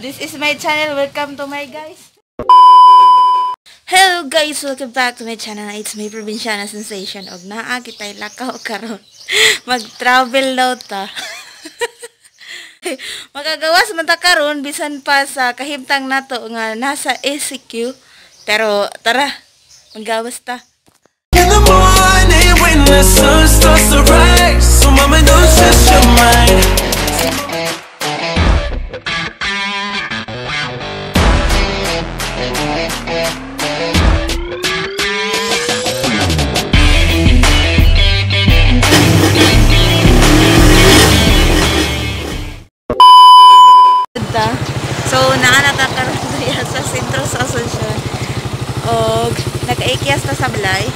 This is my channel. Welcome to my guys. Hello guys, welcome back to my channel. It's me, Provinciana Sensation. Og naa kita'y lakaw karon. Mag-travel daw ta. Magagawas man ta karon bisan pa sa kahimtang nato nga nasa ACQ. Pero tara, magawas ta. In the morning when the sun So, naana ta karon diya sa sentro sa Asuncion. Og nag-AKS ta sa Balay.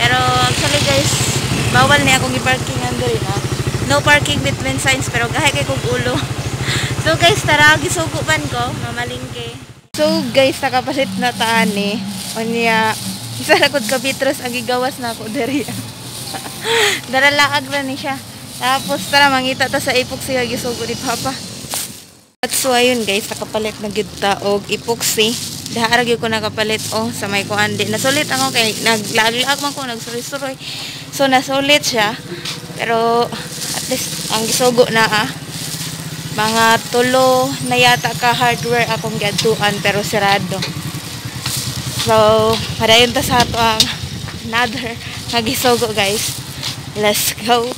Pero actually guys, bawal niya akong i-parking andiri na. No parking between signs pero gahay kay kog ulo. So guys, tara gisugupan ko, mamalingke. So guys, nakapasit na ta ani. Unya, isa na kod kapitros ang gigawas na ako diri. Daralaag ra ni siya. Tapos tara mangita ta sa ipok siya gisugo ni Papa. At so ayun guys, nakapalit na gid ta og epoxy. Dahara gyud ko nakapalit oh sa may kuandi. Nasulit ako kay naglaglag man ko nagsuroy-suroy. So nasulit siya. Pero at least ang gisugo na ah. Mga tulo na yata ka hardware akong giadtuan pero sirado. So, padayon ta sa ato ang another nagisugo guys. Let's go.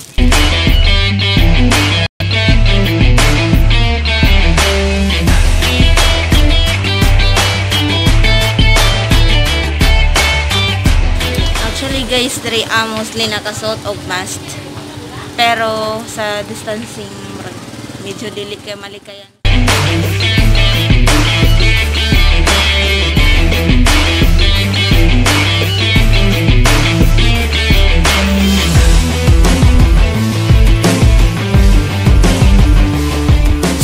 Guys, diri mostly nakasuot og mask. Pero sa distancing medyo dili kay malikayan.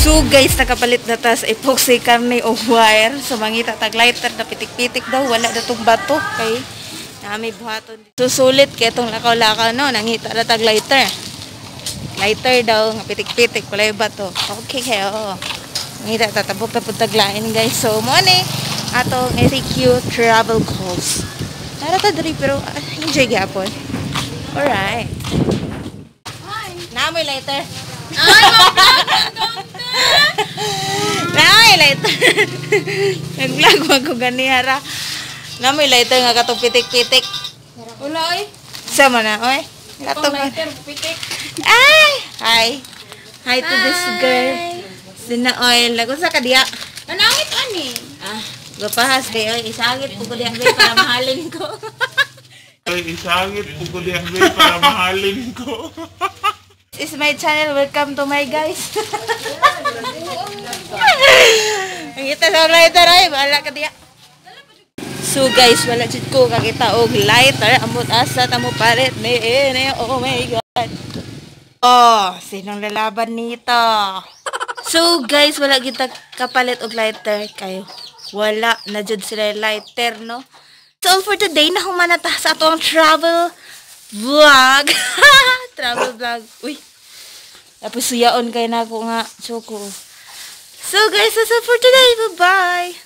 So guys, nakapalit na tas epoxy karne o wire sa mangita tag lighter na pitik-pitik daw wala na tong bato kay nami buhaton. So sulit kay itong lakaw-lakaw no nangita na tag lighter. Lighter daw nga pitik-pitik kulay bato. Okay kayo. Nangita tatabok na pud taglain guys. So mo ni atong SQ travel calls. Tara ta diri pero ah, enjoy gyapon. Alright. Namoy lighter. Nay, lighter. Nag-vlog mo ko ganihara. Namoy lighter nga katong pitik-pitik. Wala ay. Sama na, oy. Katong lighter, pitik. Ay! Hi. Hi to this girl. Sina oil. Lago sa kadiya. Nanangit ani. Ah, gapahas day oy. Isagit po ko diyan bay para mahalin ko. Ay, isangit po ko diyan bay para mahalin ko. This is my channel. Welcome to my guys. Ang kita sa lighter ay. Bahala ka diya. So guys, wala jud ko kakita og lighter amot asa tamo palit ni ini. Oh my god. Oh, sinong lalaban nito? So guys, wala kita kapalit og lighter kayo. Wala na jud sila lighter, no? So for today, na ta sa atong travel vlog. travel vlog. Uy. Tapos suyaon kay na ako nga, choco. So guys, that's all for today. Bye-bye.